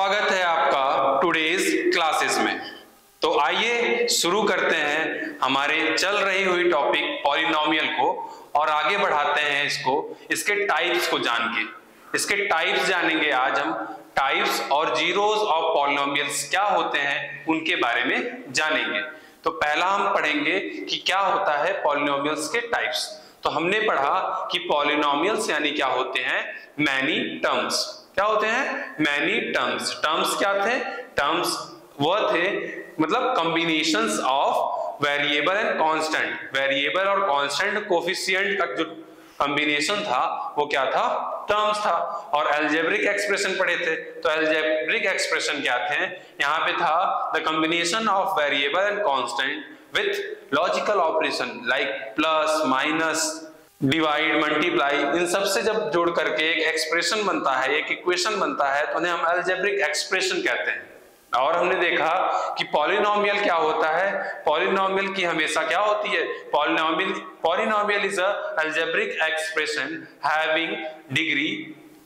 स्वागत है आपका टुडेज क्लासेस में। तो आइए शुरू करते हैं हमारे चल रही हुई टॉपिक पॉलिनोमियल को और आगे बढ़ाते हैं इसको, इसके टाइप्स को जान के। इसके टाइप्स जानेंगे आज हम। टाइप्स और जीरोस ऑफ़ पॉलिनोमियल्स क्या होते हैं उनके बारे में जानेंगे। तो पहला हम पढ़ेंगे कि क्या होता है पॉलिनोमियल्स के टाइप्स तो हमने पढ़ा कि पॉलिनोमियल्स यानी क्या होते हैं? मैनी टर्म्स क्या होते हैं? मैनी टर्म्स टर्म्स क्या थे? टर्म्स वह थे मतलब combinations of variable and constant variable और कांस्टेंट कोफिशिएंट का जो कॉम्बिनेशन था, वो क्या था? टर्म्स था. और एल्जेब्रिक एक्सप्रेशन पढ़े थे. तो एल्जेब्रिक एक्सप्रेशन क्या थे? यहाँ पे था the combination of variable and constant with logical operation like plus minus divide, multiply, इन सबसे जब जोड़ करके एक एक्सप्रेशन बनता है, एक इक्वेशन बनता है तो उन्हें हम एल्जेब्रिक एक्सप्रेशन कहते हैं। और हमने देखा कि पॉलिनोमियल क्या होता है? पॉलिनोमियल की हमेशा क्या होती है? Polynomial polynomial is a algebraic expression having degree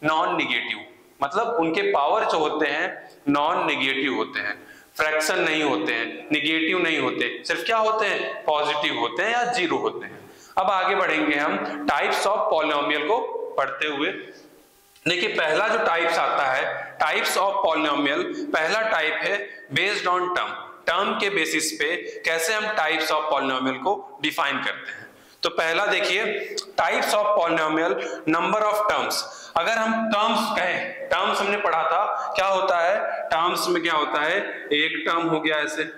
non negative मतलब उनके पावर जो होते हैं नॉन निगेटिव होते हैं। फ्रैक्शन नहीं होते हैं निगेटिव नहीं होते। सिर्फ़ क्या होते हैं? पॉजिटिव होते हैं या ज़ीरो होते हैं। अब आगे बढ़ेंगे हम टाइप्स ऑफ़ पॉलिनोमियल को पढ़ते हुए। देखिए, पहला जो टाइप्स आता है टाइप्स ऑफ़ पॉलिनोमियल पहला टाइप है बेस्ड ऑन टर्म टर्म के बेसिस पे कैसे हम टाइप्स ऑफ़ पॉलिनोमियल को डिफाइन करते हैं? तो पहला देखिए types of polynomial number of terms अगर हम टर्म्स कहें टर्म्स हमने पढ़ा था, क्या होता है? टर्म्स में क्या होता है? एक टर्म हो गया ऐसे।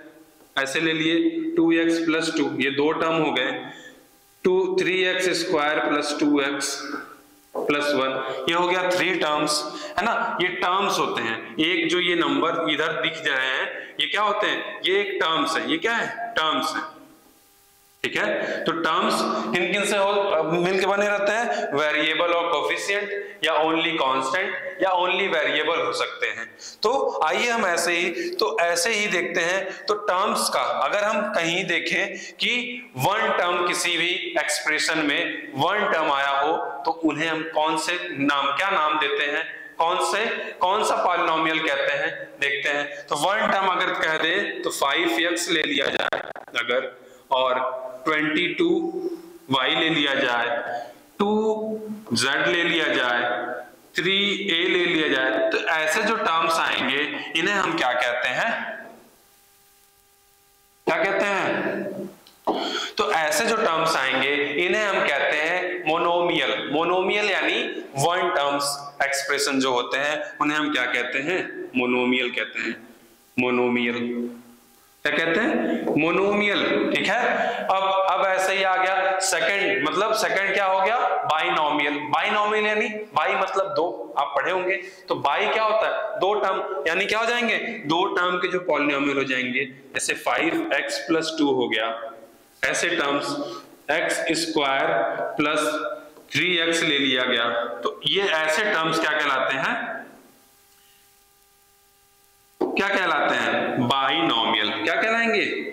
ऐसे ले लिए टू एक्स प्लस टू ये दो टर्म हो गए। Two three X square plus two X plus one ये हो गया थ्री टर्म्स है ना? ये टर्म्स होते हैं। एक जो ये नंबर इधर दिख रहे हैं, ये क्या होते हैं? ये एक टर्म्स है। ये क्या है? टर्म्स है। ठीक है? तो टर्म्स किन किन से हो मिलके बने रहते हैं? वेरिएबल और कोफिशिएंट या ओनली कांस्टेंट या ओनली वेरिएबल हो सकते हैं। तो आइए हम ऐसे ही तो ऐसे ही देखते हैं। तो टर्म्स का, अगर हम कहीं देखें कि वन टर्म किसी भी एक्सप्रेशन में वन टर्म आया हो तो उन्हें हम कौन से नाम, क्या नाम देते हैं? कौन से, कौन सा पॉलिनोमियल कहते हैं? देखते हैं। तो वन टर्म अगर कह दे तो फाइव एक्स ले लिया जाए अगर, और 22 वाई ले लिया जाए, टू जेड ले लिया जाए, थ्री ए ले लिया जाए तो ऐसे जो टर्म्स आएँगे, इन्हें हम क्या कहते हैं? क्या कहते हैं? तो ऐसे जो टर्म्स आएँगे, इन्हें हम कहते हैं मोनोमियल मोनोमियल यानी वन टर्म्स एक्सप्रेशन जो होते हैं, उन्हें हम क्या कहते हैं? मोनोमियल कहते हैं। मोनोमियल क्या कहते हैं? मोनोमियल ठीक है? अब अब ऐसे ही आ गया सेकंड मतलब सेकंड क्या हो गया? बाइनोमियल बाइनोमियल यानी बाई मतलब दो। आप पढ़े होंगे। तो बाई क्या होता है? दो टर्म यानी क्या हो जाएँगे? दो टर्म के जो पॉलिनोमियल हो जाएँगे। जैसे फाइव एक्स प्लस टू हो गया। ऐसे terms X square plus three X ले लिया गया। तो ये ऐसे टर्म्स क्या कहलाते हैं? क्या कहलाते हैं? क्या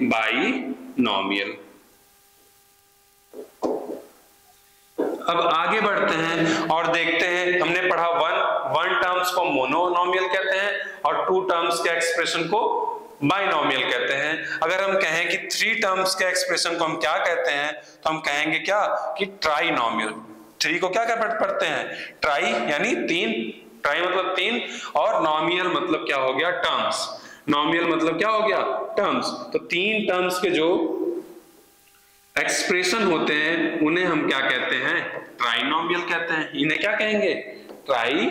बाइनोमियल अब आगे बढ़ते हैं और देखते हैं, हमने पढ़ा वन वन टर्म्स को मोनोनोमियल कहते हैं और टू टर्म्स के एक्सप्रेशन को बाइनोमियल कहते हैं। अगर हम कहें कि थ्री टर्म्स के एक्सप्रेशन को हम क्या कहते हैं तो हम कहेंगे क्या? कि ट्राइनोमियल थ्री को क्या क्या पढ़ते हैं? ट्राई यानी तीन। ट्राई मतलब तीन और नॉमियल मतलब क्या हो गया? टर्म्स नॉमियल मतलब क्या हो गया? टर्म्स तो तीन टर्म्स के जो एक्सप्रेशन होते हैं, उन्हें हम क्या कहते हैं? ट्राइनोमियल कहते हैं। इन्हें क्या कहेंगे? ट्राई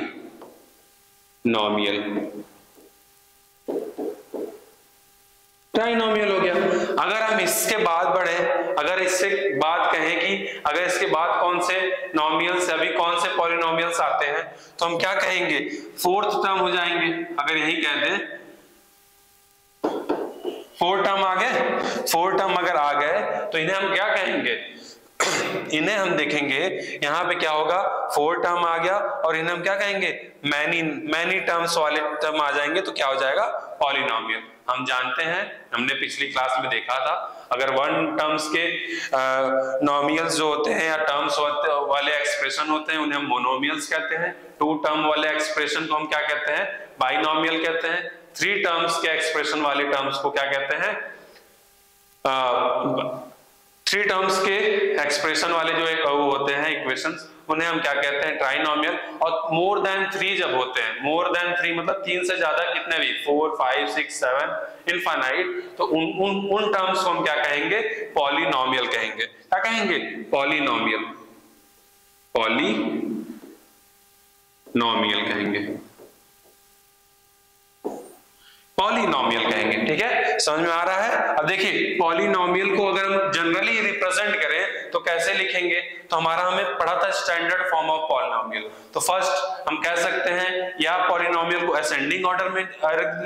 नॉमियल ट्राइनोमियल हो गया। अगर हम इसके बाद बढ़े, अगर इससे बात कहें कि, अगर इसके बाद कौन से नॉमियल्स अभी कौन से पॉलिनोमियल्स आते हैं तो हम क्या कहेंगे? फोर्थ टर्म हो जाएँगे। अगर यही कह दें फोर टर्म आ गए? फोर टर्म अगर आ गए तो इन्हें हम क्या कहेंगे? इन्हें हम देखेंगे, यहाँ पे क्या होगा? फोर टर्म आ गया, और इन्हें हम क्या कहेंगे? मैनी मैनी टर्म्स वाले टर्म आ जाएँगे तो क्या हो जाएगा? पॉलिनोमियल हम जानते हैं, हमने पिछली क्लास में देखा था, अगर वन टर्म्स के नॉमियल्स जो होते हैं, या टर्म्स वाले एक्सप्रेशन होते हैं, उन्हें हम मोनोमियल्स कहते हैं। टू टर्म वाले एक्सप्रेशन को हम क्या कहते हैं? बाइनोमियल कहते हैं। थ्री टर्म्स के एक्सप्रेशन वाले टर्म्स को क्या कहते हैं? थ्री टर्म्स के एक्सप्रेशन वाले जो वो होते हैं इक्वेशंस उन्हें हम क्या कहते हैं? ट्राइनोमियल और मोर देन थ्री जब होते हैं मोर देन थ्री मतलब तीन से ज़्यादा कितने भी four five six seven infinite तो उन उन उन टर्म्स को हम क्या कहेंगे? पॉलिनोमियल कहेंगे। क्या कहेंगे? पॉलिनोमियल पॉली नॉमियल कहेंगे। पॉलिनोमियल कहेंगे, ठीक है? समझ में आ रहा है? अब देखिए पॉलिनोमियल को अगर हम जनरली रिप्रेजेंट करें तो कैसे लिखेंगे? तो हमारा हमें पढ़ा था स्टैंडर्ड फॉर्म ऑफ़ पॉलिनोमियल तो फ़र्स्ट हम कह सकते हैं, या पॉलिनोमियल को असेंडिंग ऑर्डर में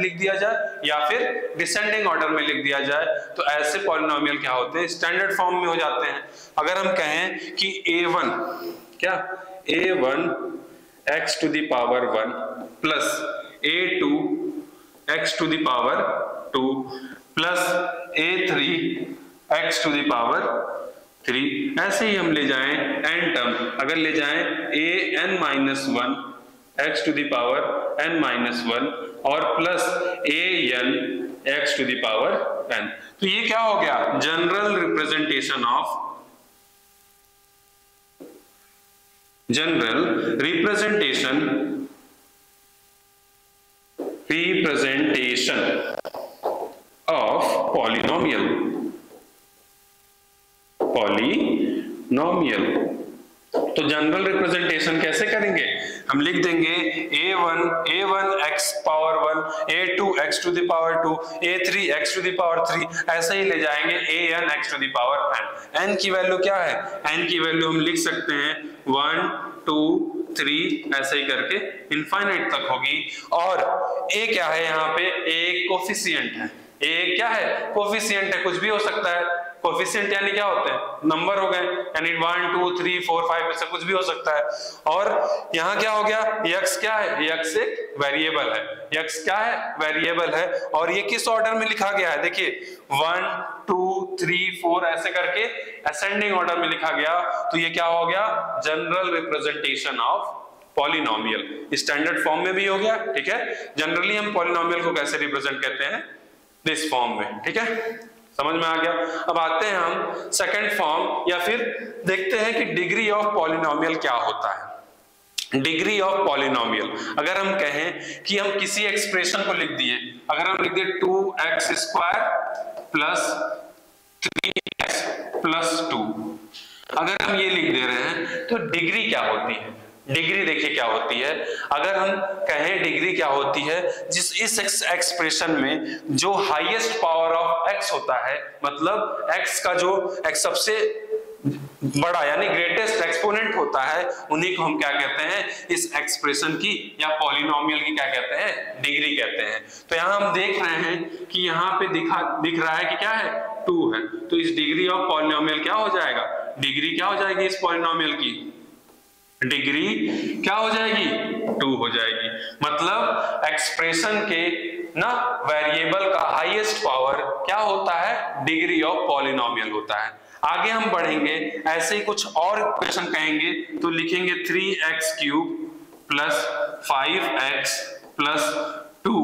लिख दिया जाए, या फिर डिसेंडिंग ऑर्डर में लिख दिया जाए। तो ऐसे पॉलिनोमियल क्या होते हैं? स्टैंडर्ड फॉर्म में हो जाते हैं। अगर हम कहें कि a1 क्या? A1 x to the power 1 plus a2 x to the power 2 plus a3 x to the power 3 ऐसे ही हम ले जाएँ n टर्म अगर ले जाएँ a n minus one X to the power n minus one और plus a n x to the power n. तो ये क्या हो गया? General representation of general representation representation of polynomial. Polynomial. तो जनरल रिप्रेजेंटेशन कैसे करेंगे? हम लिख देंगे a1 a1 x power one A two X to the power 2 a3 x to the power 3 ऐसे ही ले जाएँगे A N X to the power N n की वैल्यू क्या है? एन की वैल्यू हम लिख सकते हैं 1 2 थ्री ऐसे ही करके इनफाइनाइट तक होगी। और ए क्या है यहाँ पे? ए कोफिशियंट है। ए क्या है? कोफिशियंट है, कुछ भी हो सकता है। कोफिशियंट यानी क्या होते हैं? नंबर हो गए यानी one two three four five ऐसा कुछ भी हो सकता है। और यहाँ क्या हो गया? यक्स क्या है? यक्स एक वेरिएबल है। यक्स क्या है? वेरिएबल है। और ये किस ऑर्डर में लिखा गया है? देखिए वन टू थ्री फोर ऐसे करके असेंडिंग ऑर्डर में लिखा गया। तो ये क्या हो गया? General representation of polynomial standard form में भी हो गया, ठीक है? जनरली हम पॉलिनोमियल को कैसे रिप्रेजेंट करते हैं? दिस फॉर्म में, ठीक है? समझ में आ गया? अब आते हैं हम सेकंड फॉर्म या फिर देखते हैं कि डिग्री ऑफ़ पॉलिनोमियल क्या होता है। डिग्री ऑफ़ पॉलिनोमियल अगर हम कहें कि हम किसी एक्सप्रेशन को लिख दिए, अगर हम लिख दिए two X square plus three X plus two अगर हम ये लिख दे रहे हैं तो डिग्री क्या होती है? डिग्री देखिए क्या होती है। अगर हम कहें डिग्री क्या होती है, जिस, इस एक्सप्रेशन में जो हाईएस्ट पावर ऑफ़ एक्स होता है मतलब एक्स का जो एक्स सबसे बड़ा यानी ग्रेटेस्ट एक्सपोनेंट होता है, उन्हीं को हम क्या कहते हैं, इस एक्सप्रेशन की या पॉलिनोमियल की क्या कहते हैं डिग्री कहते हैं। तो यहाँ हम देख रहे हैं कि यहाँ पे दिखा, दिख रहा है कि क्या है टू है। तो इस डिग्री ऑफ़ पॉलिनोमियल क्या हो जाएगा? डिग्री क्या हो जाएगी इस पॉलिनोमियल की? डिग्री क्या हो जाएगी? टू हो जाएगी। मतलब एक्सप्रेशन के ना वेरिएबल का हाईएस्ट पावर क्या होता है? डिग्री ऑफ़ पॉलिनोमियल होता है। आगे हम बढ़ेंगे। ऐसे ही कुछ और क्वेश्चन कहेंगे। तो लिखेंगे three X cube plus five X plus two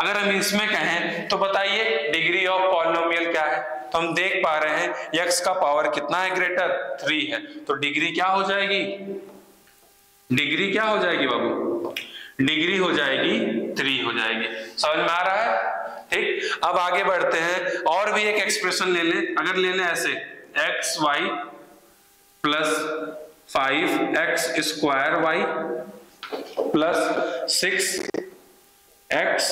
अगर हम इसमें कहें तो बताइए डिग्री ऑफ़ पॉलिनोमियल क्या है? तो हम देख पा रहे हैं यक्स का पावर कितना है ग्रेटर थ्री है। तो डिग्री क्या हो जाएगी? डिग्री क्या हो जाएगी बाबू? डिग्री हो जाएगी थ्री हो जाएगी। समझ में आ रहा है? ठीक? अब आगे बढ़ते हैं, और भी एक एक्सप्रेशन ले लें। अगर ले लें ऐसे X Y plus five X square Y plus six X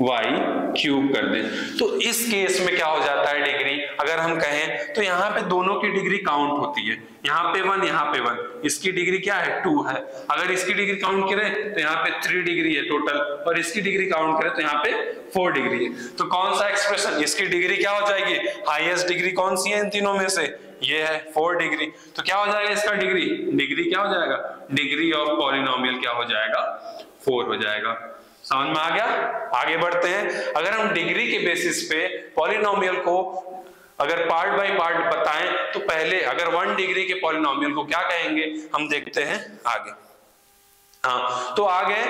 Y cube कर दें। तो इस केस में क्या हो जाता है डिग्री अगर हम कहें तो यहाँ पे दोनों की डिग्री काउंट होती है। यहाँ पे वन यहाँ पे वन इसकी डिग्री क्या है? टू है। अगर इसकी डिग्री काउंट करें तो यहाँ पे थ्री डिग्री है टोटल और इसकी डिग्री काउंट करें तो यहाँ पे फोर डिग्री है। तो कौन सा एक्सप्रेशन इसकी डिग्री क्या हो जाएगी? हाईएस्ट डिग्री कौन सी है इन तीनों में से? ये है फोर डिग्री तो क्या हो जाएगा इसका डिग्री डिग्री क्या हो जाएगा? डिग्री ऑफ़ पॉलिनोमियल क्या हो जाएगा? फोर हो जाएगा। समझ में आ गया? आगे बढ़ते हैं। अगर हम डिग्री के बेसिस पे पॉलिनोमियल को अगर पार्ट बाय पार्ट बताएँ तो पहले अगर वन डिग्री के पॉलिनोमियल को क्या कहेंगे? हम देखते हैं आगे। हाँ तो आगे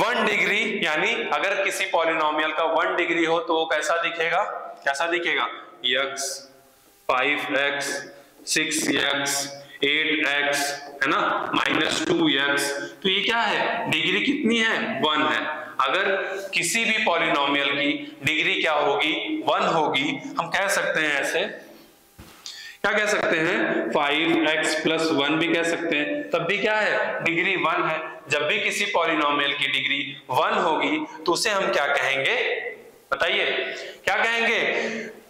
वन डिग्री यानी अगर किसी पॉलिनोमियल का वन डिग्री हो तो वो कैसा दिखेगा? कैसा दिखेगा? X five X six X eight X, है ना? Minus two X. तो ये क्या है? डिग्री कितनी है? वन है। अगर किसी भी पॉलिनोमियल की डिग्री क्या होगी? वन होगी। हम कह सकते हैं ऐसे। क्या कह सकते हैं? फाइव एक्स प्लस वन भी कह सकते हैं। तब भी क्या है? डिग्री वन है। जब भी किसी पॉलिनोमियल की डिग्री वन होगी तो उसे हम क्या कहेंगे? बताइए, क्या कहेंगे?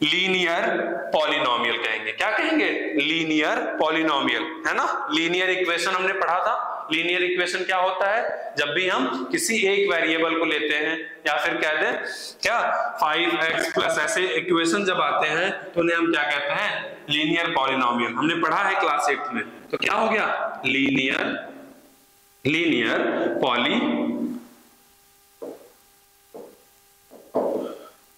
लीनियर पॉलिनोमियल कहेंगे। क्या कहेंगे? लीनियर पॉलिनोमियल है ना? लीनियर इक्वेशन हमने पढ़ा था। लीनियर इक्वेशन क्या होता है? जब भी हम किसी एक वेरिएबल को लेते हैं, या फिर कह दें, क्या? फाइव एक्स प्लस ऐसे इक्वेशन जब आते हैं तो उन्हें हम क्या कहते हैं? लीनियर पॉलिनोमियल हमने पढ़ा है क्लास एट में। तो क्या हो गया? Linear linear poly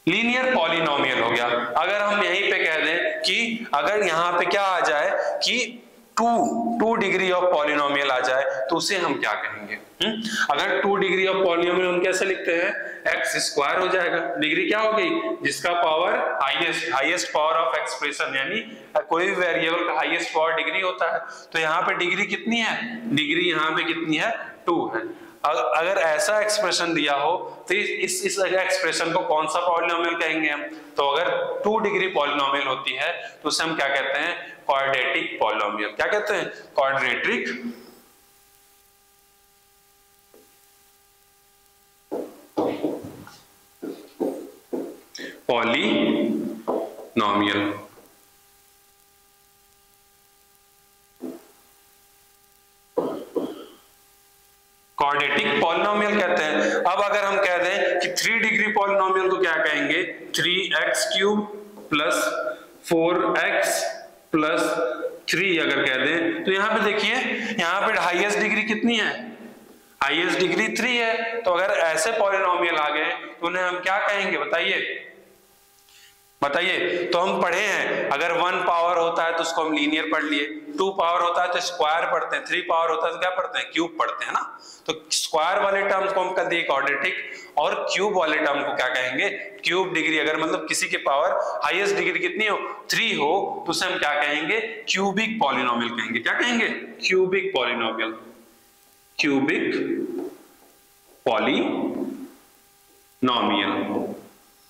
linear polynomial हो गया। अगर हम यहीं पे कह दें कि अगर यहाँ पे क्या आ जाए कि two two degree of polynomial आ जाए तो उसे हम क्या कहेंगे? हुँ? हम्म? अगर टू डिग्री ऑफ़ पॉलिनोमियल हम कैसे लिखते हैं? एक्स स्क्वायर हो जाएगा। डिग्री क्या हो गई? जिसका power highest highest power of expression यानी कोई भी वेरिएबल का हाईएस्ट पावर डिग्री होता है। तो यहाँ पे डिग्री कितनी है? डिग्री यहाँ पे कितनी है? टू है। अगर ऐसा एक्सप्रेशन दिया हो तो इस इस एक्सप्रेशन को कौन सा पॉलिनोमियल कहेंगे हम? तो अगर टू डिग्री पॉलिनोमियल होती है तो उसे हम क्या कहते हैं? क्वाड्रेटिक पॉलिनोमियल क्या कहते हैं? क्वाड्रेटिक पॉलिनोमियल क्वाड्रेटिक पॉलिनोमियल कहते हैं। अब अगर हम कह दें कि थ्री डिग्री पॉलिनोमियल को क्या कहेंगे? Three X cube plus four X plus three अगर कह दें तो यहाँ पे देखिए, यहाँ पे हाईएस्ट डिग्री कितनी है? हाईएस्ट डिग्री थ्री है। तो अगर ऐसे पॉलिनोमियल आ गए तो उन्हें हम क्या कहेंगे? बताइए। बताइए तो हम पढ़े हैं, अगर वन पावर होता है तो उसको हम लीनियर पढ़ लिए टू पावर होता है तो स्क्वायर पढ़ते हैं थ्री पावर होता है तो क्या पढ़ते हैं क्यूब पढ़ते हैं ना? तो स्क्वायर वाले टर्म को हम कर दिए क्वाड्रेटिक और क्यूब वाले टर्म को क्या कहेंगे? क्यूब डिग्री अगर मतलब किसी के पावर हाईएस्ट डिग्री कितनी हो? थ्री हो तो उसे हम क्या कहेंगे? क्यूबिक पॉलिनोमियल कहेंगे। क्या कहेंगे? क्यूबिक पॉलिनोमियल क्यूबिक पॉलिनोमियल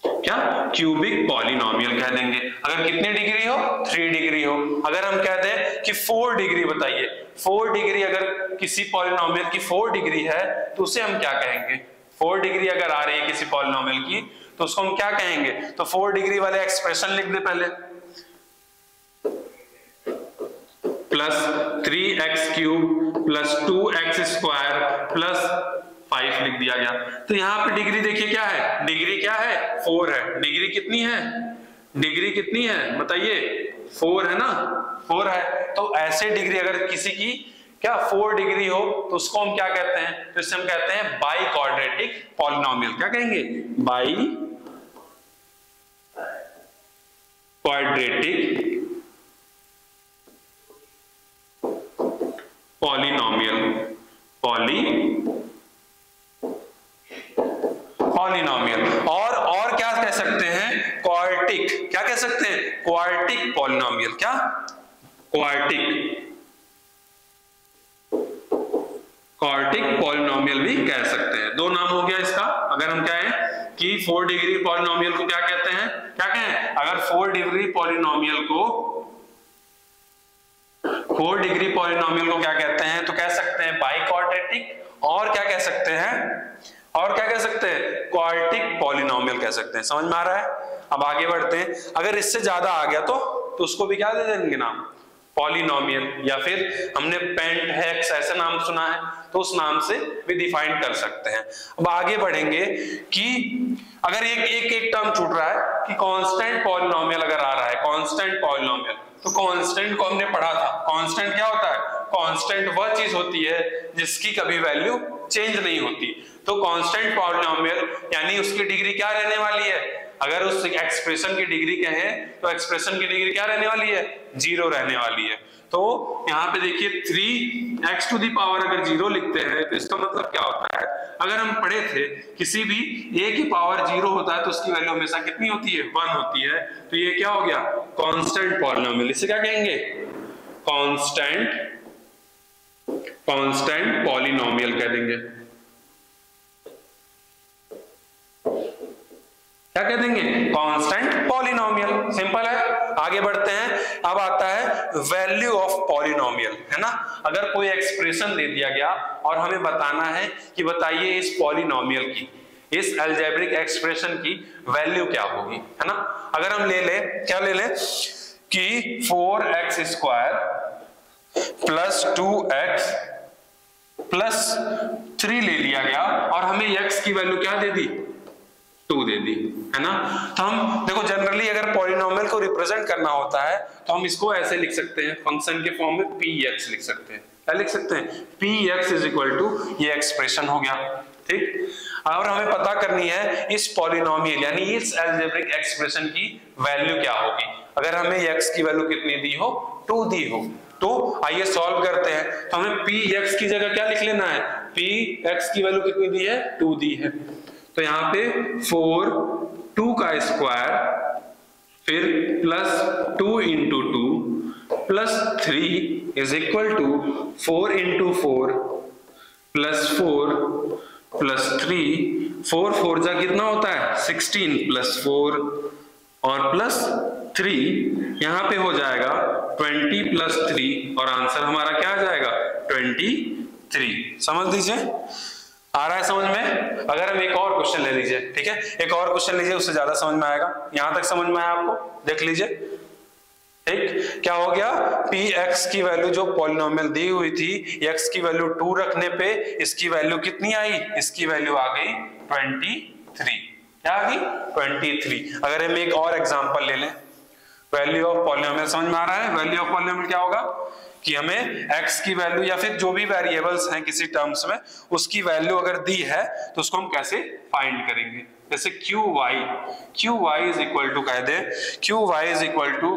क्या? क्यूबिक पॉलिनोमियल कह देंगे। अगर कितने डिग्री हो? थ्री डिग्री हो। अगर हम कहते हैं कि फोर डिग्री, बताइए। फोर डिग्री अगर किसी पॉलिनोमियल की फोर डिग्री है तो उसे हम क्या कहेंगे? फोर डिग्री अगर आ रही है किसी पॉलिनोमियल की तो उसको हम क्या कहेंगे? तो फोर डिग्री वाले एक्सप्रेशन लिख दे पहले। Plus three X cube plus two X square plus five लिख दिया गया। तो यहाँ पे डिग्री देखिए क्या है? डिग्री क्या है? फोर है। डिग्री कितनी है? डिग्री कितनी है? बताइए। फोर है ना? फोर है। तो ऐसे डिग्री अगर किसी की क्या फोर डिग्री हो तो उसको हम क्या कहते हैं? तो इससे हम कहते हैं बाई क्वाड्रेटिक पॉलिनोमियल क्या कहेंगे? Bi quadratic polynomial poly polynomial और और क्या कह सकते हैं? क्वार्टिक क्या कह सकते हैं? क्वार्टिक पॉलिनोमियल क्या? क्वार्टिक क्वार्टिक पॉलिनोमियल भी कह सकते हैं। दो नाम हो गया इसका। अगर हम कहें कि फोर डिग्री पॉलिनोमियल को क्या कहते हैं? क्या कहें? अगर फोर डिग्री पॉलिनोमियल को फोर डिग्री पॉलिनोमियल को क्या कहते हैं? तो कह सकते हैं बाई क्वाड्रेटिक और क्या कह सकते हैं? और क्या कह सकते हैं? क्वार्टिक पॉलिनोमियल कह सकते हैं। समझ में आ रहा है? अब आगे बढ़ते हैं। अगर इससे ज़्यादा आ गया तो तो उसको भी क्या दे देंगे नाम? पॉलिनोमियल या फिर हमने पेंट हेक्स ऐसा नाम सुना है तो उस नाम से भी डिफाइन कर सकते हैं। अब आगे बढ़ेंगे कि अगर एक एक एक टर्म छूट रहा है कि कांस्टेंट पॉलिनोमियल अगर आ रहा है कांस्टेंट पॉलिनोमियल तो कांस्टेंट को हमने पढ़ा था। कांस्टेंट क्या होता है? कांस्टेंट वह चीज़ होती है जिसकी कभी वैल्यू चेंज नहीं होती। तो कांस्टेंट पॉलिनोमियल यानी उसकी डिग्री क्या रहने वाली है? अगर उस एक्सप्रेशन की डिग्री कहें तो एक्सप्रेशन की डिग्री क्या रहने वाली है? ज़ीरो रहने वाली है। तो यहाँ पे देखिए three X to the power अगर ज़ीरो लिखते हैं तो इसका मतलब क्या होता है? अगर हम पढ़े थे, किसी भी ए की पावर ज़ीरो होता है तो उसकी वैल्यू हमेशा कितनी होती है? वन होती है। तो ये क्या हो गया? कॉन्स्टेंट पॉलिनोमियल इसे क्या कहेंगे? कांस्टेंट कांस्टेंट पॉलिनोमियल कह देंगे। क्या कह देंगे? Constant polynomial. सिंपल है। आगे बढ़ते हैं। अब आता है वैल्यू ऑफ़ पॉलिनोमियल, है ना? अगर कोई एक्सप्रेशन दे दिया गया और हमें बताना है कि बताइए इस पॉलिनोमियल की, इस एल्जेब्रिक एक्सप्रेशन की वैल्यू क्या होगी, है ना? अगर हम ले ले, क्या ले ले? कि four X square plus two X plus three ले लिया गया और हमें एक्स की वैल्यू क्या दे दी? टू दे दी, है ना? तो हम, देखो जनरली अगर पॉलिनोमियल को रिप्रेजेंट करना होता है तो हम इसको ऐसे लिख सकते हैं फ़ंक्शन के फॉर्म में पी एक्स लिख सकते हैं। क्या लिख सकते हैं? P X is equal to ये एक्सप्रेशन हो गया, ठीक? और हमें पता करनी है इस पॉलिनोमियल यानी इस एल्जेब्रिक एक्सप्रेशन की वैल्यू क्या होगी। अगर हमें एक्स की वैल्यू कितनी दी हो? टू दी हो। तो आइए सॉल्व करते हैं। तो हमें पी एक्स की जगह क्या लिख लेना है? पी एक्स की वैल्यू कितनी दी है? टू दी है। तो यहाँ पे फोर टू का स्क्वायर, फिर plus two into two plus three is equal to four into four plus four plus three four four जा कितना होता है? सिक्सटीन प्लस फोर और प्लस थ्री यहाँ पे हो जाएगा ट्वेंटी प्लस थ्री और आंसर हमारा क्या आ जाएगा? ट्वेंटी थ्री समझ लीजिए? आ रहा है समझ में? अगर हम एक और क्वेश्चन ले लीजिए, ठीक है? एक और क्वेश्चन लीजिए, उससे ज़्यादा समझ में आएगा। यहाँ तक समझ में आया आपको? देख लीजिए। ठीक क्या हो गया? पी एक्स की वैल्यू जो पॉलिनोमियल दी हुई थी एक्स की वैल्यू टू रखने पे इसकी वैल्यू कितनी आई? इसकी वैल्यू आ गई ट्वेंटी थ्री क्या आ गई? ट्वेंटी थ्री अगर हम एक और एग्ज़ाम्पल ले लें। वैल्यू ऑफ़ पॉलिनोमियल, समझ में आ रहा है? वैल्यू ऑफ़ पॉलिनोमियल क्या होगा? कि हमें x की वैल्यू या फिर जो भी वेरिएबल्स हैं किसी टर्म्स में, उसकी वैल्यू अगर दी है तो उसको हम कैसे फाइंड करेंगे? जैसे Q Y Q Y is equal to कह दे Q Y is equal to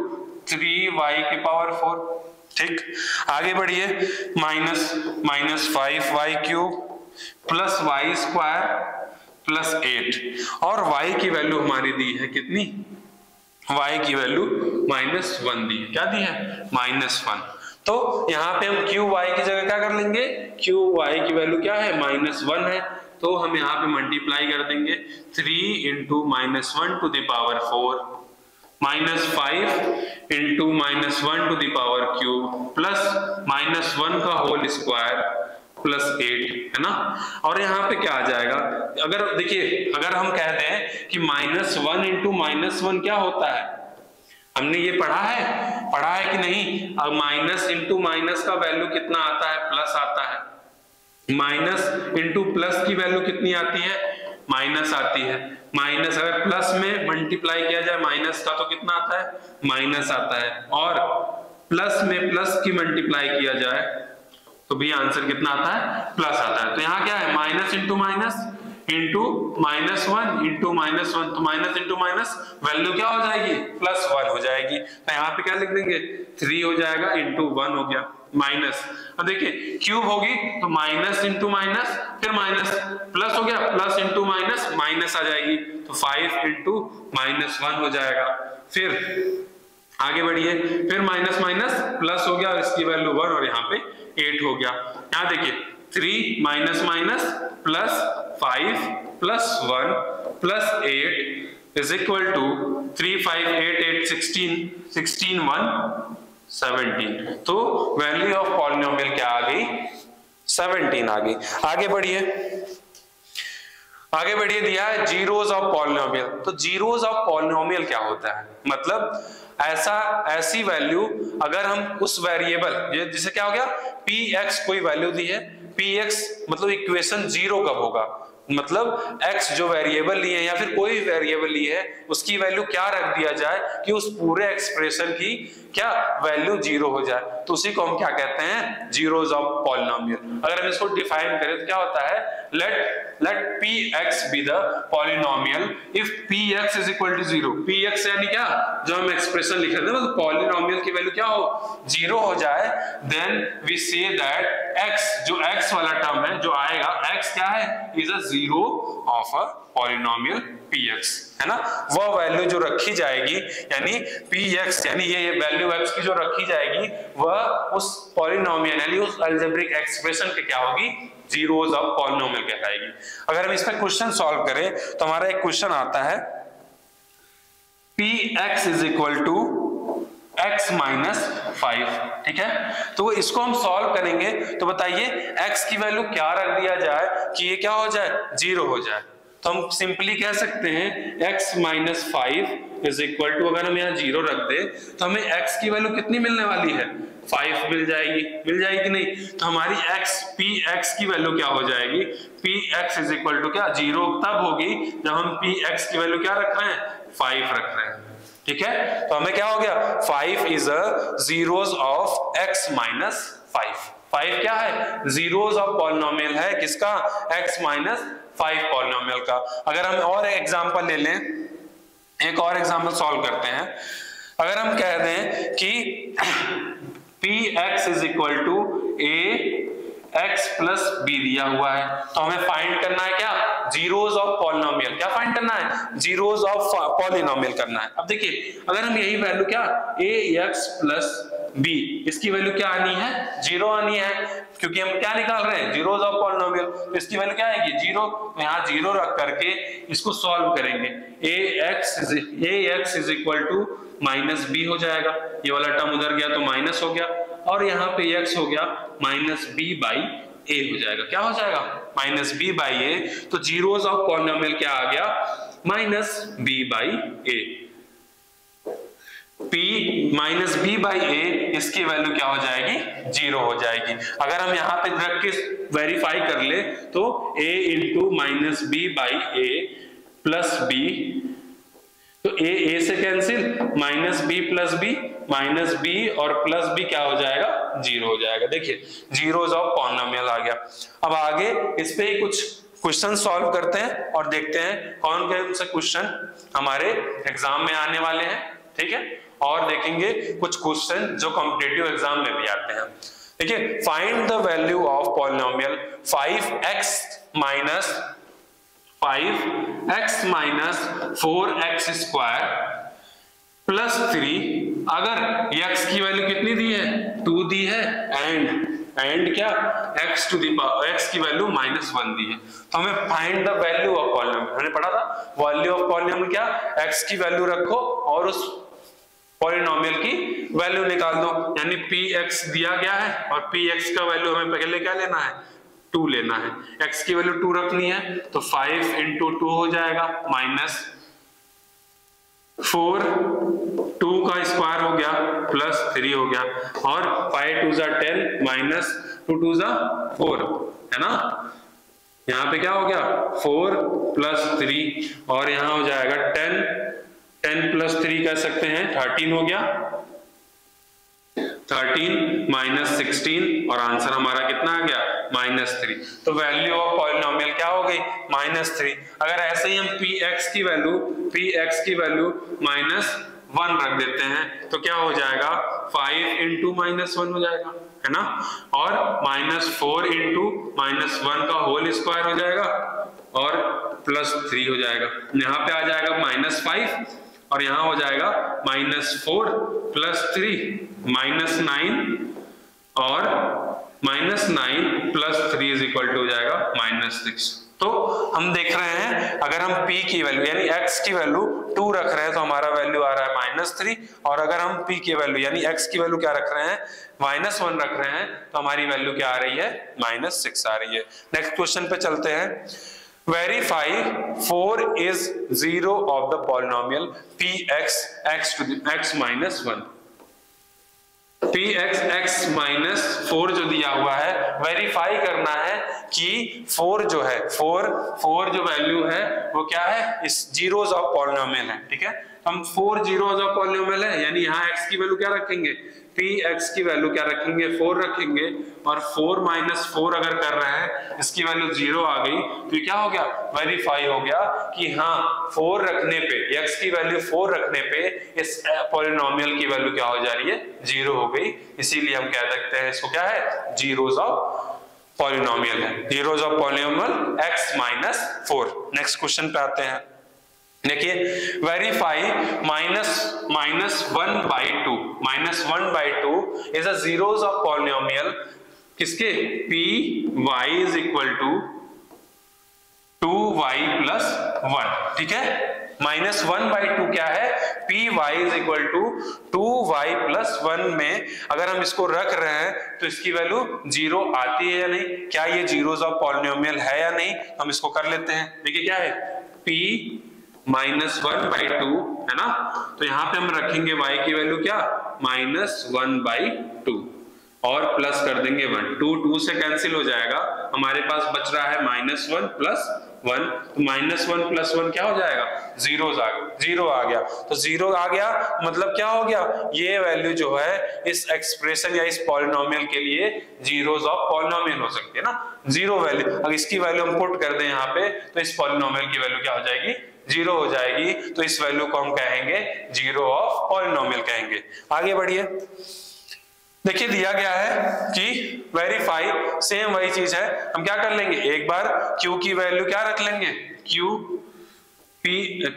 three Y की पावर फोर ठीक? आगे बढ़िए minus minus five Y cube plus Y square plus eight और y की वैल्यू हमारी दी है कितनी? Y की वैल्यू माइनस वन दी क्या दी है? माइनस वन तो यहाँ पे हम क्यू वाई की जगह क्या कर लेंगे? क्यू वाई की वैल्यू क्या है? माइनस वन है। तो हम यहाँ पे मल्टीप्लाई कर देंगे। Three into minus one to the power four minus five into minus one to the power Q plus minus one का होल स्क्वायर प्लस एट है ना? और यहाँ पे क्या आ जाएगा? अगर देखिए, अगर हम कहते हैं कि minus one into minus one क्या होता है? हमने ये पढ़ा है? पढ़ा है कि नहीं? अब माइनस इंटू माइनस का वैल्यू कितना आता है? प्लस आता है। माइनस इंटू प्लस की वैल्यू कितनी आती है? माइनस आती है। माइनस अगर प्लस में मल्टीप्लाई किया जाए माइनस का तो कितना आता है? माइनस आता है। और प्लस में प्लस की मल्टीप्लाई किया जाए तो भी आंसर कितना आता है? प्लस आता है। तो यहाँ क्या है? Minus into minus into minus one into minus one तो माइनस इंटू माइनस वैल्यू क्या हो जाएगी? प्लस वन हो जाएगी। तो यहाँ पे क्या लिख देंगे? थ्री हो जाएगा इंटू वन हो गया। माइनस अब देखिए क्यूब होगी तो माइनस इंटू माइनस फिर माइनस प्लस हो गया प्लस इंटू माइनस माइनस आ जाएगी। तो फाइव इंटू माइनस वन हो जाएगा। फिर आगे बढ़िए। फिर माइनस माइनस प्लस हो गया, और इसकी वैल्यू वन और यहाँ पे एट हो गया। यहाँ देखिए three minus minus plus five plus one plus eight is equal to three five eight eight sixteen sixteen one seventeen तो वैल्यू ऑफ़ पॉलिनोमियल क्या आ गई? सेवनटीन आ गई। आगे बढ़िए। आगे बढ़िए दिया है जीरोस ऑफ़ पॉलिनोमियल तो जीरोस ऑफ़ पॉलिनोमियल क्या होता है? मतलब ऐसा, ऐसी वैल्यू अगर हम उस वेरिएबल जिसे क्या हो गया? पी एक्स कोई वैल्यू दी है? पी एक्स मतलब इक्वेशन ज़ीरो कब होगा? मतलब x जो वेरिएबल लिए या फिर कोई वेरिएबल लिए है, उसकी वैल्यू क्या रख दिया जाए कि उस पूरे एक्सप्रेशन की क्या वैल्यू ज़ीरो हो जाए? तो उसी को हम क्या कहते हैं? पॉलिनोमियल अगर हम इसको डिफाइन करें तो क्या होता है? Let let px be the polynomial. If px is equal to zero px यानी क्या? जो हम एक्सप्रेशन लिख रहे थे मतलब पॉलिनोमियल की वैल्यू क्या हो? ज़ीरो हो जाए. Then we say that x, जो x वाला टर्म है, जो आएगा, x क्या है? Is a zero of a polynomial px है ना? वह वैल्यू जो रखी जाएगी, यानी px यानी ये वैल्यू x की जो रखी जाएगी, वह उस पॉलिनोमियल यानी उस अलजेब्रिक एक्सप्रेशन के क्या होगी? जीरोस ऑफ़ पॉलिनोमियल कहलाएगी। अगर हम इसमें क्वेश्चन सॉल्व करें तो हमारा एक क्वेश्चन आता है P X is equal to x minus five ठीक है? तो इसको हम सॉल्व करेंगे। तो बताइए, x की वैल्यू क्या रख दिया जाए कि ये क्या हो जाए? ज़ीरो हो जाए। तो हम सिंपली कह सकते हैं, x minus five is equal to अगर हम यहाँ ज़ीरो रख दे तो हमें x की वैल्यू कितनी मिलने वाली है? फाइव मिल जाएगी। मिल जाएगी नहीं? तो हमारी x, p, x की वैल्यू क्या हो जाएगी? P, x is equal to क्या? ज़ीरो तब होगी जब हम p, x की वैल्यू क्या रख रहे हैं? फाइव रख रहे हैं। ठीक है? तो हमें क्या हो गया? Five is a zeros of x minus five five क्या है? जीरोस ऑफ़ पॉलिनोमियल है किसका? एक्स माइनस फाइव पॉलिनोमियल का। अगर हम और एग्जांपल ले लें, एक और एग्जांपल सॉल्व करते हैं। अगर हम कह दें कि P X is equal to A X plus B दिया हुआ है। तो हमें फाइंड करना है क्या? जीरोस ऑफ़ पॉलिनोमियल क्या फाइंड करना है? जीरोस ऑफ़ पॉलिनोमियल करना है। अब देखिए, अगर हम यही वैल्यू क्या? ए एक्स प्लस बी इसकी वैल्यू क्या आनी है? ज़ीरो आनी है। क्योंकि हम क्या निकाल रहे हैं? जीरोस ऑफ़ पॉलिनोमियल इसकी वैल्यू क्या आएगी? ज़ीरो तो यहाँ ज़ीरो रख करके इसको सॉल्व करेंगे। A X A X is equal to minus B हो जाएगा। ये वाला टर्म उधर गया तो माइनस हो गया। और यहाँ पे एक्स हो गया, माइनस बी बाई ए हो जाएगा। क्या हो जाएगा? Minus B by A. तो जीरोस ऑफ़ पॉलिनोमियल क्या आ गया? Minus B by A. P minus B by A, इसकी वैल्यू क्या हो जाएगी? ज़ीरो हो जाएगी। अगर हम यहाँ पे रख के वेरीफाई कर ले तो a into minus B by A plus B तो a a से cancel minus B plus B minus B और प्लस बी क्या हो जाएगा? ज़ीरो हो जाएगा। देखिए जीरोज ऑफ़ आ गया। अब आगे इस पे ही कुछ क्वेश्चन सॉल्व करते हैं और देखते हैं कौन कौन से क्वेश्चन हमारे एग्ज़ाम में आने वाले हैं। ठीक है? और देखेंगे कुछ क्वेश्चन जो कॉम्पिटेटिव एग्ज़ाम में भी आते हैं। देखिए find the value of polynomial 5x minus five X minus four X square plus three अगर x की वैल्यू कितनी दी है? टू दी है। एंड एंड क्या? x टू दी x की वैल्यू माइनस वन दी है। तो हमें find the value of polynomial हमने पढ़ा था? वैल्यू ऑफ़ पॉलिनोमियल क्या? x की वैल्यू रखो और उस पॉलिनोमियल की वैल्यू निकाल दो। यानी px दिया गया है और px का वैल्यू हमें पहले क्या लेना है? टू लेना है। एक्स की वैल्यू टू रखनी है तो फाइव इंटू टू हो जाएगा माइनस फोर टू का स्क्वायर हो गया प्लस थ्री हो गया, और फाइव टू जा टेन माइनस टू टू जा फोर है ना? यहाँ पे क्या हो गया? फोर प्लस थ्री और यहाँ हो जाएगा टेन टेन प्लस थ्री कह सकते हैं थर्टीन हो गया। थर्टीन माइनस सिक्सटीन और आंसर हमारा कितना आ गया? Minus three. तो वैल्यू ऑफ़ पॉलिनोमियल क्या हो गई? Minus three. अगर ऐसे ही हम पी एक्स की वैल्यू पी एक्स की वैल्यू माइनस वन रख देते हैं तो क्या हो जाएगा? फाइव इंटू माइनस वन हो जाएगा, है ना? और minus four into minus one का होल स्क्वायर हो जाएगा, और प्लस थ्री हो जाएगा। यहाँ पे आ जाएगा माइनस फाइव और यहाँ हो जाएगा minus four plus three minus nine और minus nine plus three is equal to हो जाएगा माइनस सिक्स तो हम देख रहे हैं, अगर हम p की वैल्यू यानी x की वैल्यू टू रख रहे हैं तो हमारा वैल्यू आ रहा है माइनस थ्री और अगर हम p की वैल्यू यानी x की वैल्यू क्या रख रहे हैं? माइनस वन रख रहे हैं तो हमारी वैल्यू क्या आ रही है? माइनस सिक्स आ रही है. नेक्स्ट क्वेश्चन पे चलते हैं. Verify 4 is 0 of the polynomial px X to the, x minus 1 P X X minus four जो दिया हुआ है वेरीफाई करना है कि फोर जो है फोर फोर जो वैल्यू है, वो क्या है? इस जीरोज ऑफ़ पॉलिनोमियल है, ठीक है? हम फोर जीरोज ऑफ़ पॉलिनोमियल है, यानी यहाँ एक्स की वैल्यू क्या रखेंगे? पी एक्स की वैल्यू क्या रखेंगे? फोर रखेंगे और फोर माइनस फोर अगर कर रहे हैं, इसकी वैल्यू ज़ीरो आ गई तो क्या हो गया? वेरीफाई हो गया कि हाँ फोर रखने पे एक्स की वैल्यू फोर रखने पे, इस पॉलिनोमियल की वैल्यू क्या हो जा रही है? ज़ीरो हो गई। इसीलिए हम कह सकते हैं इसको क्या है? जीरोज ऑफ़ पॉलिनोमियल है। Zeros of polynomial X minus four next question पे आते हैं। देखिए verify minus minus one by two minus one by two is a zeros of polynomial किसके? P Y is equal to two Y plus one ठीक है? Minus one by two क्या है? P Y is equal to two Y plus one में अगर हम इसको रख रहे हैं तो इसकी वैल्यू ज़ीरो आती है या नहीं? क्या ये जीरोस ऑफ़ पॉलिनोमियल है या नहीं? हम इसको कर लेते हैं। देखिए क्या है? P minus one by two है ना? तो यहाँ पे हम रखेंगे y की वैल्यू क्या? माइनस वन बाई टू और प्लस कर देंगे वन टू टू से कैंसिल हो जाएगा। हमारे पास बच रहा है माइनस वन प्लस वन तो माइनस वन प्लस वन क्या हो जाएगा? ज़ीरो आ गया ज़ीरो आ गया। तो ज़ीरो आ गया मतलब क्या हो गया? ये वैल्यू जो है, इस एक्सप्रेशन या इस पॉलिनोमियल के लिए जीरोस ऑफ़ पॉलिनोमियल हो सकती है ना? ज़ीरो वैल्यू अगर इसकी वैल्यू हम पुट कर दें यहाँ पे तो इस पॉलिनोमियल की वैल्यू क्या हो जाएगी? ज़ीरो हो जाएगी तो इस वैल्यू को हम कहेंगे ज़ीरो ऑफ़ पॉलिनोमियल कहेंगे। आगे बढ़िए। देखिए, दिया गया है कि वेरीफाई सेम वही चीज़ है। हम क्या कर लेंगे? एक बार q की वैल्यू क्या रख लेंगे? q, p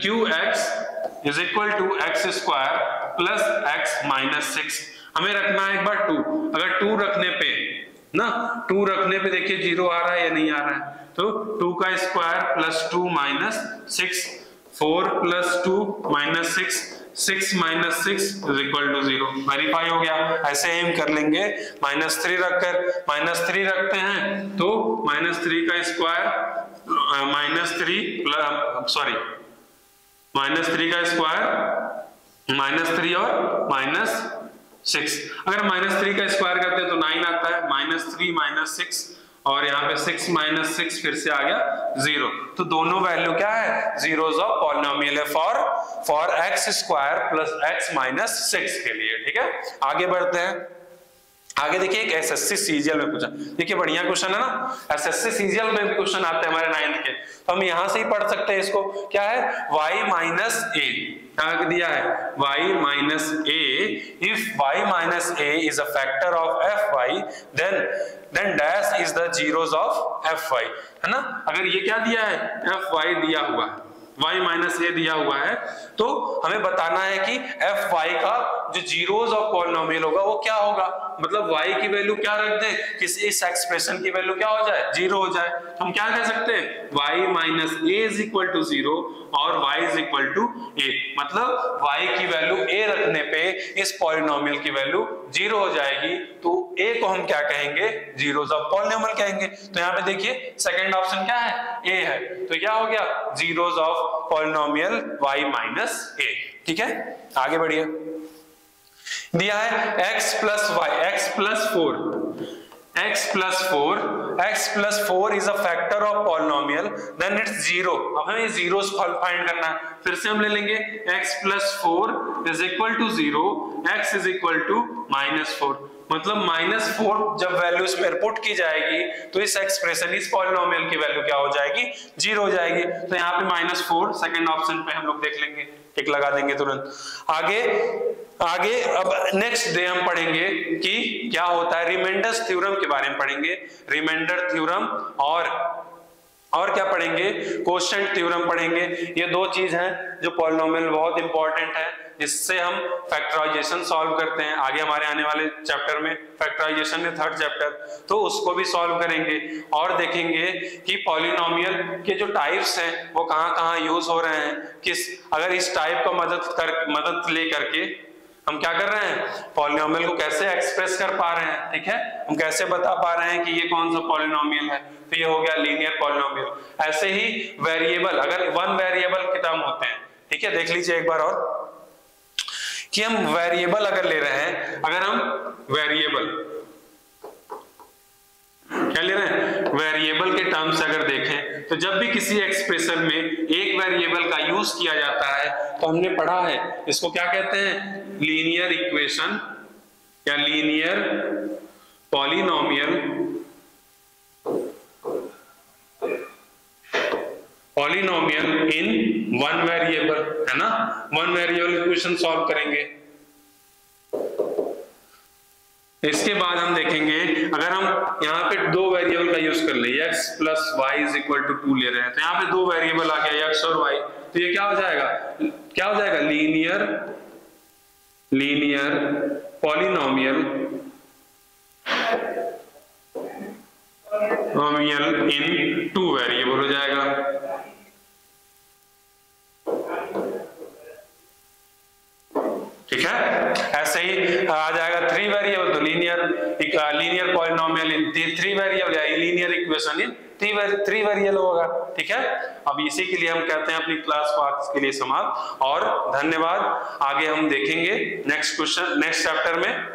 q x is equal to X square plus X minus six हमें रखना है एक बार टू अगर टू रखने पे, ना टू रखने पे देखिए ज़ीरो आ रहा है या नहीं आ रहा है तो टू का square plus two minus six four plus two minus six six minus six is equal to zero. Verify हो गया। ऐसे एम कर लेंगे। माइनस थ्री रखकर, माइनस थ्री रखते हैं तो माइनस थ्री का square minus three sorry minus three का स्क्वायर, माइनस थ्री और माइनस सिक्स। अगर माइनस थ्री का स्क्वायर करते हैं तो नाइन आता है। माइनस थ्री, माइनस सिक्स और यहाँ पे सिक्स माइनस सिक्स फिर से आ गया ज़ीरो तो दोनों वैल्यू क्या है? जीरोज ऑफ़ पॉलिनोमियल है for for X square plus X minus six के लिए, ठीक है? आगे बढ़ते हैं। आगे देखिए एक एसएससी सीजीएल में पूछा। देखिए बढ़िया क्वेश्चन है ना? एसएससी सीजीएल में भी क्वेश्चन आते हैं हमारे नाइन्थ के। तो हम यहाँ से ही पढ़ सकते हैं इसको। क्या है? वाई माइनस ए दिया है। Y minus A if y minus A is a factor of F Y then then dash is the zeros of F Y है ना? अगर ये क्या दिया है? एफ़ वाई दिया हुआ है। Y माइनस ए दिया हुआ है। तो हमें बताना है कि एफ़ वाई का जो जीरोस ऑफ़ पॉलिनोमियल होगा, वो क्या होगा? मतलब y की वैल्यू क्या रख दे? किसी इस एक्सप्रेशन की वैल्यू क्या हो जाए? ज़ीरो हो जाए। हम क्या कह सकते हैं? y minus A is equal to zero और y is equal to A मतलब y की वैल्यू a रखने पे इस पॉलिनोमियल की वैल्यू ज़ीरो हो जाएगी। तो a को हम क्या कहेंगे? जीरोस ऑफ़ पॉलिनोमियल कहेंगे। तो यहाँ पे देखिए सेकंड ऑप्शन क्या है? a है। तो क्या हो गया? Zeros of polynomial y minus A ठीक है? आगे बढ़िए। दिया है x plus Y X plus four x plus four X plus four is a factor of polynomial then it's zero अब हमें ज़ीरो फाइंड करना है। फिर से हम ले लेंगे। x plus four is equal to zero X is equal to minus four मतलब माइनस फोर जब वैल्यू इसमें पुट की जाएगी तो इस एक्सप्रेशन इस पॉलिनोमियल की वैल्यू क्या हो जाएगी? ज़ीरो हो जाएगी। तो यहाँ पे माइनस फोर सेकेंड ऑप्शन पे हम लोग देख लेंगे। टिक लगा देंगे तुरंत। आगे आगे, अब नेक्स्ट डे हम पढ़ेंगे कि क्या होता है रिमाइंडर थ्योरम के बारे में पढ़ेंगे। रिमाइंडर थ्योरम और और क्या पढ़ेंगे? क्वेश्चन थ्योरम पढ़ेंगे। ये दो चीज़ हैं जो पॉलिनोमियल बहुत इंपॉर्टेंट है। जिससे हम फैक्टराइजेशन सॉल्व करते हैं। आगे हमारे आने वाले चैप्टर में फैक्टराइजेशन में थर्ड चैप्टर तो उसको भी सॉल्व करेंगे और देखेंगे कि पॉलिनोमियल के जो टाइप्स हैं, वो कहाँ कहाँ यूज़ हो रहे हैं। किस, अगर इस टाइप का मदद कर, मदद ले करके हम क्या कर रहे हैं? पॉलिनोमियल को कैसे एक्सप्रेस कर पा रहे हैं? ठीक है? हम कैसे बता पा रहे हैं कि ये कौन सा पॉलिनोमियल है? तो ये हो गया लीनियर पॉलिनोमियल ऐसे ही वेरिएबल अगर वन वेरिएबल के होते हैं, ठीक है? देख लीजिए एक बार और। कि हम वेरिएबल अगर ले रहे हैं, अगर हम वेरिएबल क्या ले रहे हैं? वेरिएबल के टर्म्स अगर देखें तो जब भी किसी एक्सप्रेशन में एक वेरिएबल का यूज़ किया जाता है तो हमने पढ़ा है, इसको क्या कहते हैं? लीनियर इक्वेशन या linear polynomial polynomial in one variable है ना? वन वेरिएबल इक्वेशन सॉल्व करेंगे। इसके बाद हम देखेंगे, अगर हम यहाँ पे दो वेरिएबल का यूज़ कर ले, x plus Y is equal to two ले रहे हैं तो यहाँ पे दो वेरिएबल आ गया एक्स और वाई तो ये क्या हो जाएगा? क्या हो जाएगा? Linear linear polynomial nomial in two variable हो जाएगा ठीक है ऐसे ही, आ जाएगा थ्री वेरिएबल तो linear linear polynomial in three variable या linear equation in three variable होगा, ठीक है? अब इसी के लिए हम कहते हैं अपनी क्लास पार्ट के लिए समाप्त, और धन्यवाद, आगे हम देखेंगे नेक्स्ट क्वेश्चन नेक्स्ट चैप्टर में।